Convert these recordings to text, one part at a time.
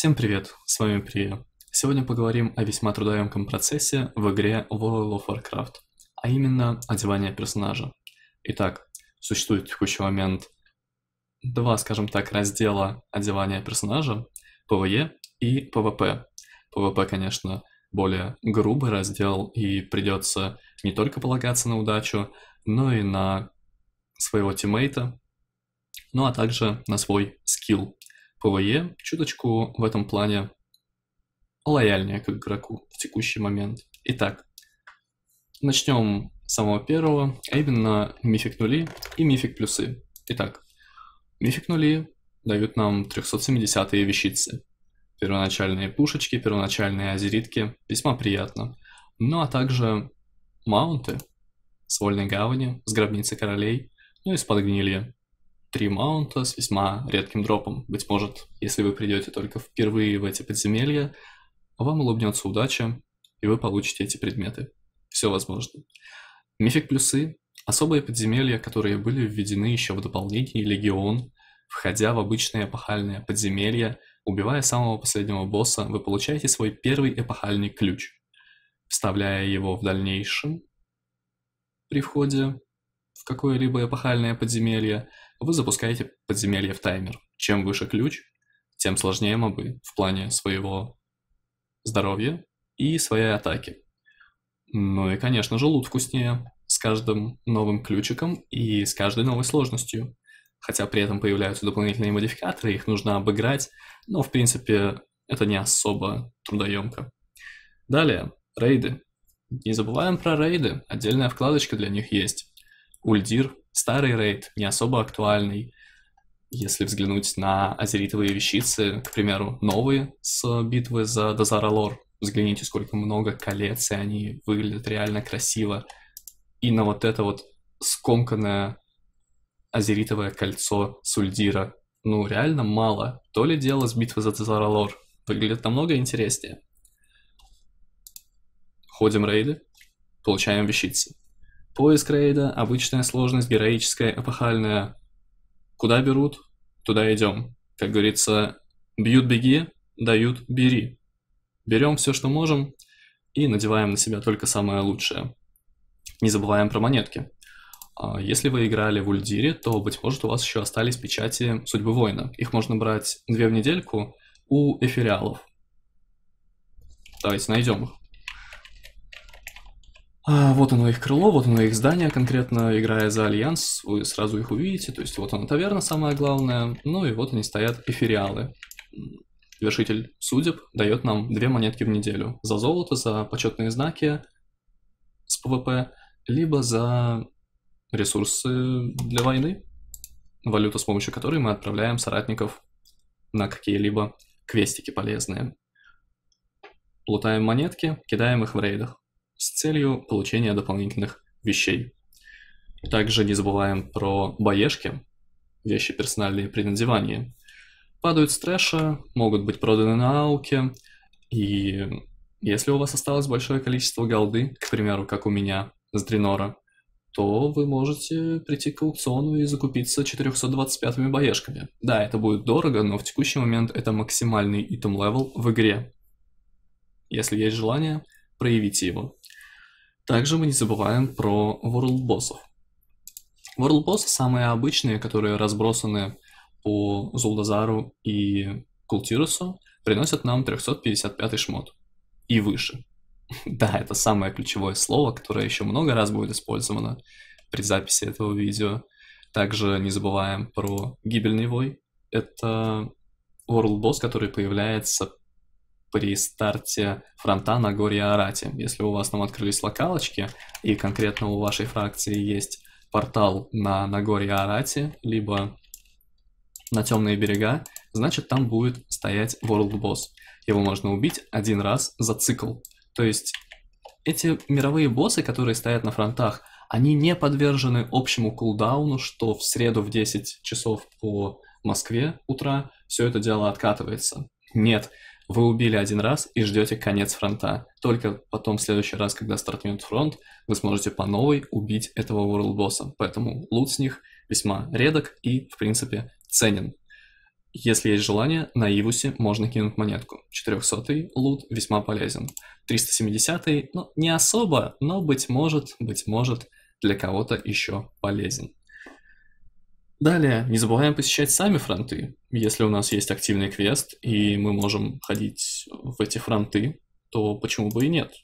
Всем привет, с вами Прия. Сегодня поговорим о весьма трудоемком процессе в игре World of Warcraft, а именно одевание персонажа. Итак, существует в текущий момент два, скажем так, раздела одевания персонажа, PvE и PvP. PvP, конечно, более грубый раздел, и придется не только полагаться на удачу, но и на своего тиммейта, ну а также на свой скилл. PvE чуточку в этом плане лояльнее к игроку в текущий момент. Итак, начнем с самого первого, а именно мифик нули и мифик плюсы. Итак, мифик нули дают нам 370-е вещицы. Первоначальные пушечки, первоначальные азеритки, весьма приятно. Ну а также маунты с вольной гавани, с гробницы королей, ну и с подгнилья три маунта с весьма редким дропом. Быть может, если вы придете только впервые в эти подземелья, вам улыбнется удача, и вы получите эти предметы. Все возможно. Мифик плюсы – особые подземелья, которые были введены еще в дополнении Легион. Входя в обычные эпохальные подземелья, убивая самого последнего босса, вы получаете свой первый эпохальный ключ. Вставляя его в дальнейшем, при входе в какое-либо эпохальное подземелье, вы запускаете подземелье в таймер. Чем выше ключ, тем сложнее мобы в плане своего здоровья и своей атаки. Ну и, конечно же, лут вкуснее с каждым новым ключиком и с каждой новой сложностью. Хотя при этом появляются дополнительные модификаторы, их нужно обыграть, но, в принципе, это не особо трудоемко. Далее, рейды. Не забываем про рейды, отдельная вкладочка для них есть. Ульдир Старый рейд, не особо актуальный. Если взглянуть на азеритовые вещицы, к примеру, новые с битвы за Дозаралор, взгляните, сколько много колец, и они выглядят реально красиво. И на вот это вот скомканное азеритовое кольцо Сульдира. Ну, реально мало. То ли дело с битвы за Дозаралор. Выглядит намного интереснее. Ходим рейды, получаем вещицы. Поиск рейда, обычная сложность, героическая, эпохальная. Куда берут, туда идем. Как говорится, бьют беги, дают бери. Берем все, что можем, и надеваем на себя только самое лучшее. Не забываем про монетки. А, если вы играли в Ульдире, то, быть может, у вас еще остались печати Судьбы Воина. Их можно брать две в недельку у эфириалов. Давайте найдем их. А, вот оно их крыло, вот оно их здание, конкретно играя за Альянс, вы сразу их увидите, то есть вот она таверна самое главное, ну и вот они стоят эфириалы. Вершитель судеб дает нам две монетки в неделю. За золото, за почетные знаки с PvP, либо за ресурсы для войны, валюта, с помощью которой мы отправляем соратников на какие-либо квестики полезные. Лутаем монетки, кидаем их в рейдах с целью получения дополнительных вещей. Также не забываем про боешки, вещи персональные при надевании. Падают с трэша, могут быть проданы на ауке, и если у вас осталось большое количество голды, к примеру, как у меня с Дренора, то вы можете прийти к аукциону и закупиться 425 боешками. Да, это будет дорого, но в текущий момент это максимальный item level в игре. Если есть желание, проявите его. Также мы не забываем про World боссов. World боссы самые обычные, которые разбросаны по Зулдазару и Култирусу, приносят нам 355 шмот и выше. Да, это самое ключевое слово, которое еще много раз будет использовано при записи этого видео. Также не забываем про гибельный вой. Это World Boss, который появляется при старте фронта на горе Арате. Если у вас там открылись локалочки, и конкретно у вашей фракции есть портал на Нагорье Арате, либо на темные берега, значит там будет стоять World Boss. Его можно убить один раз за цикл. То есть эти мировые боссы, которые стоят на фронтах, они не подвержены общему кулдауну, что в среду в 10 часов по Москве утра все это дело откатывается. Нет, вы убили один раз и ждете конец фронта. Только потом, в следующий раз, когда стартнет фронт, вы сможете по новой убить этого World Босса. Поэтому лут с них весьма редок и, в принципе, ценен. Если есть желание, на Ивусе можно кинуть монетку. 400 лут весьма полезен. 370 ну, не особо, но, быть может, быть может, для кого-то еще полезен. Далее, не забываем посещать сами фронты. Если у нас есть активный квест, и мы можем ходить в эти фронты, то почему бы и нет?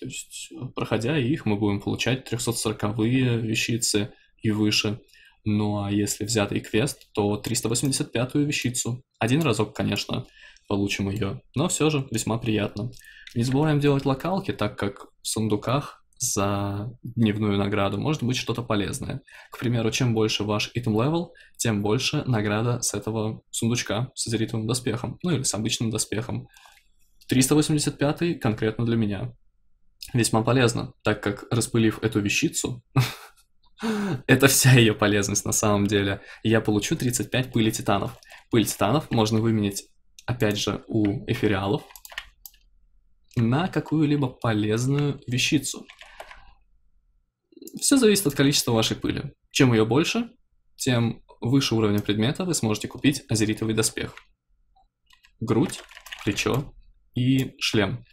То есть, проходя их, мы будем получать 340-е вещицы и выше. Ну а если взятый квест, то 385-ю вещицу. Один разок, конечно, получим ее, но все же весьма приятно. Не забываем делать локалки, так как в сундуках за дневную награду может быть что-то полезное. К примеру, чем больше ваш item level, тем больше награда с этого сундучка с азеритовым доспехом, ну или с обычным доспехом. 385 конкретно для меня. Весьма полезно, так как распылив эту вещицу, это вся ее полезность на самом деле, я получу 35 пыли титанов. Пыль титанов можно выменять, опять же, у эфириалов на какую-либо полезную вещицу. Все зависит от количества вашей пыли. Чем ее больше, тем выше уровня предмета вы сможете купить азеритовый доспех. Грудь, плечо и шлем.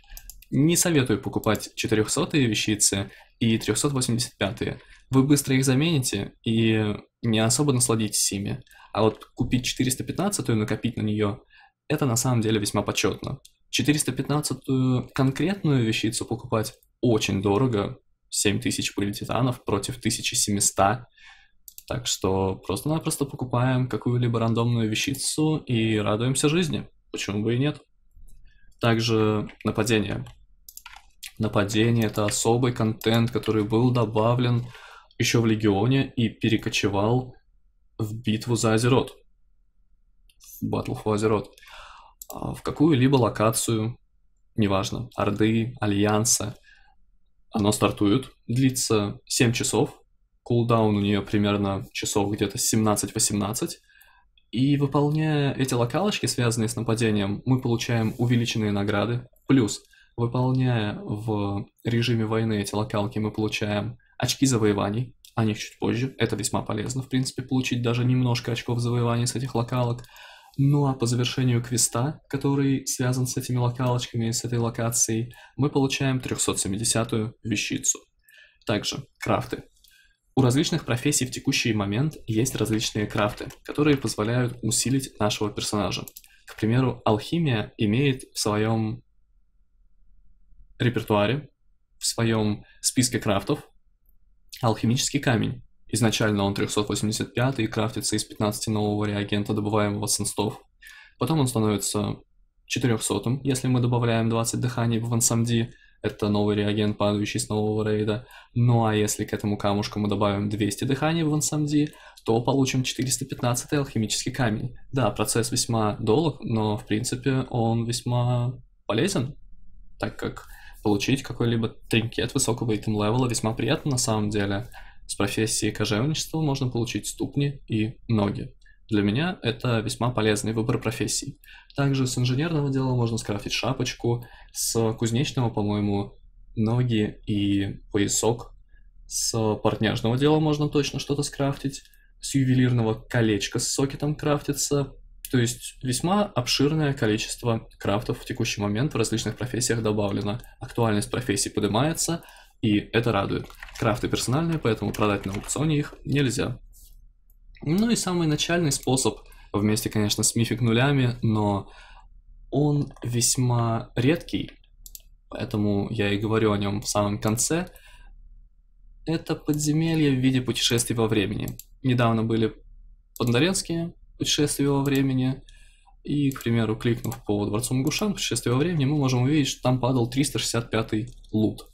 Не советую покупать 400 вещицы и 385 -е. Вы быстро их замените и не особо насладитесь ими. А вот купить 415 и накопить на нее, это на самом деле весьма почетно. 415 конкретную вещицу покупать очень дорого, 7000 пыли титанов против 1700. Так что просто-напросто покупаем какую-либо рандомную вещицу и радуемся жизни. Почему бы и нет? Также нападение. Нападение — это особый контент, который был добавлен еще в Легионе и перекочевал в битву за Азерот. В Battle for Азерот. А, в какую-либо локацию, неважно, Орды, Альянса, оно стартует, длится 7 часов, кулдаун у нее примерно часов где-то 17-18, и выполняя эти локалочки, связанные с нападением, мы получаем увеличенные награды, плюс выполняя в режиме войны эти локалки, мы получаем очки завоеваний, о них чуть позже, это весьма полезно, в принципе, получить даже немножко очков завоеваний с этих локалок, ну а по завершению квеста, который связан с этими локалочками, с этой локацией, мы получаем 370-ю вещицу. Также крафты. У различных профессий в текущий момент есть различные крафты, которые позволяют усилить нашего персонажа. К примеру, алхимия имеет в своем репертуаре, в своем списке крафтов алхимический камень. Изначально он 385 и крафтится из 15 нового реагента, добываемого с инстов. Потом он становится 400, если мы добавляем 20 дыханий в Вансамди, это новый реагент, падающий с нового рейда. Ну а если к этому камушку мы добавим 200 дыханий в Вансамди, то получим 415 алхимический камень. Да, процесс весьма долг, но в принципе он весьма полезен, так как получить какой-либо тринкет высокого итем левела весьма приятно на самом деле. С профессией кожевничества можно получить ступни и ноги. Для меня это весьма полезный выбор профессий. Также с инженерного дела можно скрафтить шапочку, с кузнечного, по-моему, ноги и поясок. С партняжного дела можно точно что-то скрафтить. С ювелирного колечко с сокетом крафтится. То есть весьма обширное количество крафтов в текущий момент в различных профессиях добавлено. Актуальность профессий поднимается, и это радует. Крафты персональные, поэтому продать на аукционе их нельзя. Ну и самый начальный способ, вместе, конечно, с мифик нулями, но он весьма редкий, поэтому я и говорю о нем в самом конце. Это подземелье в виде путешествий во времени. Недавно были Пандаренские путешествия во времени, и, к примеру, кликнув по Дворцу Магушан, путешествие во времени, мы можем увидеть, что там падал 365 лут.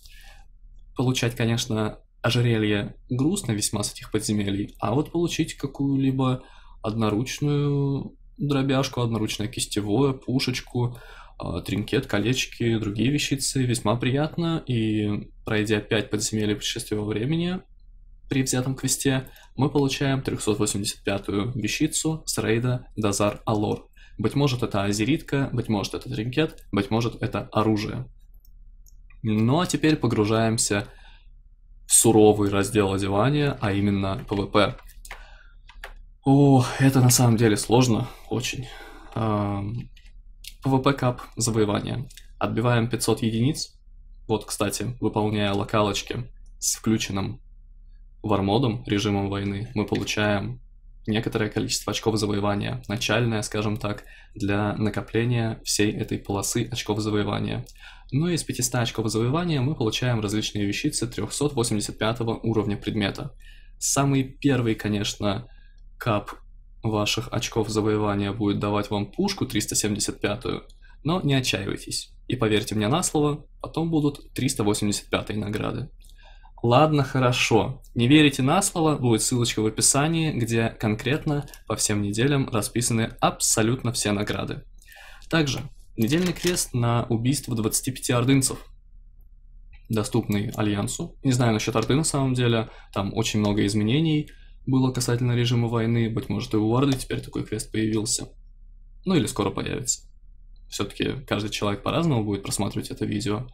Получать, конечно, ожерелье грустно весьма с этих подземелий, а вот получить какую-либо одноручную дробяшку, одноручное кистевое, пушечку, а, тринкет, колечки, другие вещицы весьма приятно, и пройдя 5 подземелий путешествия во времени при взятом квесте, мы получаем 385-ю вещицу с рейда Дазар Алор. Быть может это азеритка, быть может это тринкет, быть может это оружие. Ну а теперь погружаемся в суровый раздел одевания, а именно PvP. О, это на самом деле сложно, очень. PvP cap завоевания. Отбиваем 500 единиц. Вот, кстати, выполняя локалочки с включенным War Mode ом, режимом войны, мы получаем некоторое количество очков завоевания, начальное, скажем так, для накопления всей этой полосы очков завоевания. Ну и из 500 очков завоевания мы получаем различные вещицы 385 уровня предмета. Самый первый, конечно, кап ваших очков завоевания будет давать вам пушку 375, но не отчаивайтесь. И поверьте мне на слово, потом будут 385 награды. Ладно, хорошо. Не верите на слово, будет ссылочка в описании, где конкретно по всем неделям расписаны абсолютно все награды. Также недельный квест на убийство 25 ордынцев, доступный Альянсу. Не знаю насчет Орды на самом деле, там очень много изменений было касательно режима войны, быть может и у Орды теперь такой квест появился. Ну или скоро появится. Все-таки каждый человек по-разному будет просматривать это видео.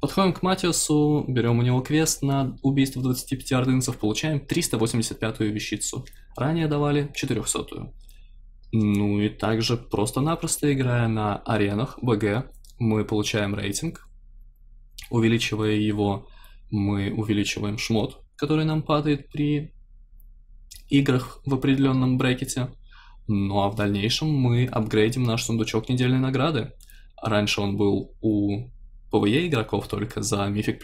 Подходим к Матиасу, берем у него квест на убийство 25 ордынцев, получаем 385-ю вещицу. Ранее давали 400-ю. Ну и также просто-напросто играя на аренах БГ, мы получаем рейтинг. Увеличивая его, мы увеличиваем шмот, который нам падает при играх в определенном брекете. Ну а в дальнейшем мы апгрейдим наш сундучок недельной награды. Раньше он был у PvE игроков только за Mythic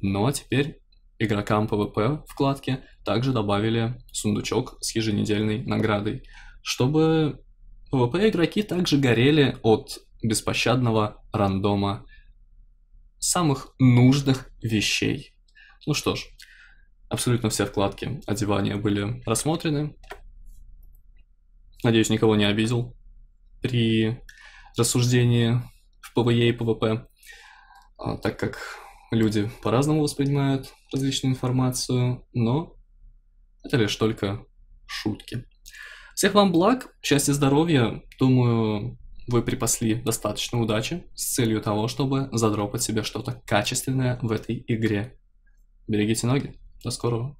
но теперь игрокам PvP вкладке также добавили сундучок с еженедельной наградой, чтобы PvP игроки также горели от беспощадного рандома самых нужных вещей. Ну что ж, абсолютно все вкладки одевания были рассмотрены. Надеюсь, никого не обидел при рассуждении в PvE и PvP. А, так как люди по-разному воспринимают различную информацию, но это лишь только шутки. Всех вам благ, счастья, здоровья. Думаю, вы припасли достаточно удачи с целью того, чтобы задропать себе что-то качественное в этой игре. Берегите ноги. До скорого.